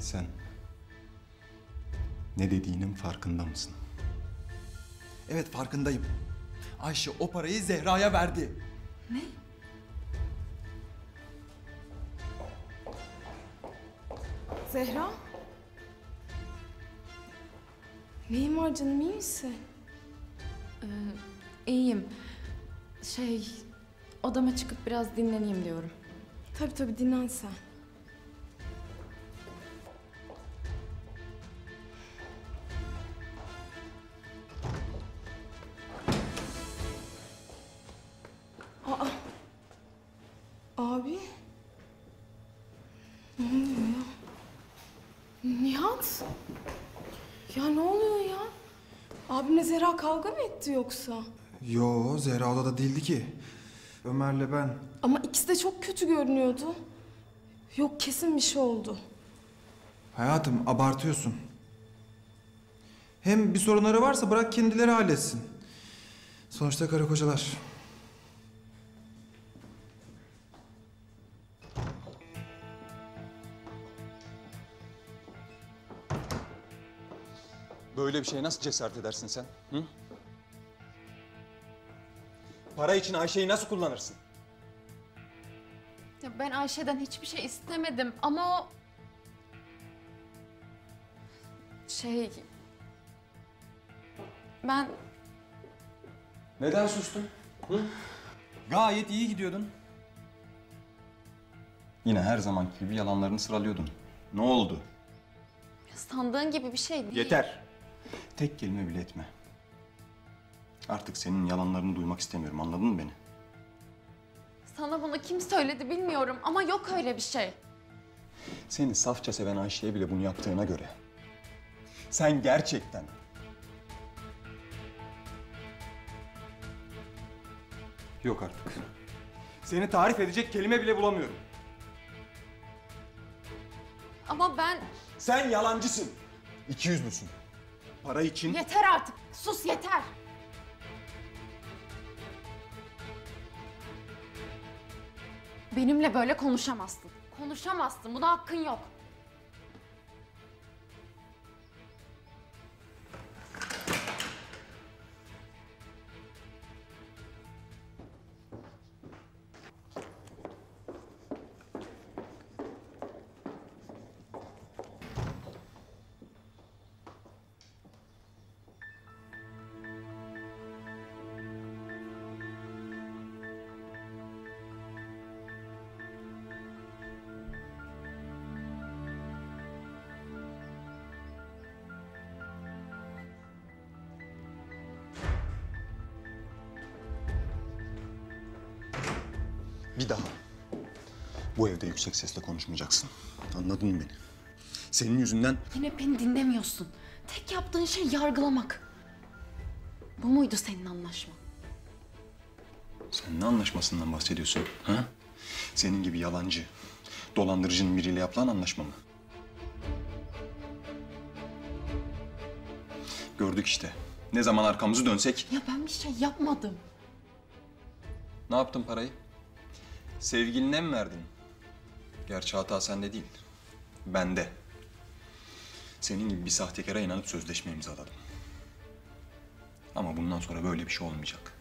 Sen ne dediğinin farkında mısın? Evet farkındayım. Ayşe o parayı Zehra'ya verdi. Zehra? Neyin var canım iyi misin? İyiyim. Şey, odama çıkıp biraz dinleneyim diyorum. Tabii tabii dinlen sen. Nihat. Ya ne oluyor ya? Abimle Zehra kavga mı etti yoksa? Yo Zehra odada değildi ki. Ömer'le ben. Ama ikisi de çok kötü görünüyordu. Yok kesin bir şey oldu. Hayatım abartıyorsun. Hem bir sorunları varsa bırak kendileri halletsin. Sonuçta karı kocalar. Böyle bir şeye nasıl cesaret edersin sen? Hı? Para için Ayşe'yi nasıl kullanırsın? Ya ben Ayşe'den hiçbir şey istemedim ama o... Şey... Ben Neden sustun? Hı? Gayet iyi gidiyordun. Yine her zamanki gibi yalanlarını sıralıyordun. Ne oldu? sandığın gibi bir şey değil. Yeter. Tek kelime bile etme. Artık senin yalanlarını duymak istemiyorum. Anladın mı beni? Sana bunu kim söyledi bilmiyorum ama yok öyle bir şey. Seni safça seven Ayşe'ye bile bunu yaptığına göre... Sen gerçekten... Yok artık. Seni tarif edecek kelime bile bulamıyorum. Ama ben... Sen yalancısın. İki yüzlüsün. Para için... Yeter artık. Sus yeter. Benimle böyle konuşamazsın. Konuşamazsın. Buna hakkın yok. Bir daha. Bu evde yüksek sesle konuşmayacaksın. Anladın mı beni? Senin yüzünden Yine beni dinlemiyorsun. Tek yaptığın şey yargılamak. Bu muydu senin anlaşman? sen ne anlaşmasından bahsediyorsun? Ha? Senin gibi yalancı, dolandırıcının biriyle yapılan anlaşma mı? Gördük işte. Ne zaman arkamızı dönsek Ya ben bir şey yapmadım. ne yaptın parayı? Sevgiline mi verdin? Gerçi hata sende değil. Bende. Senin gibi bir sahtekara inanıp sözleşme imzaladım. Ama bundan sonra böyle bir şey olmayacak.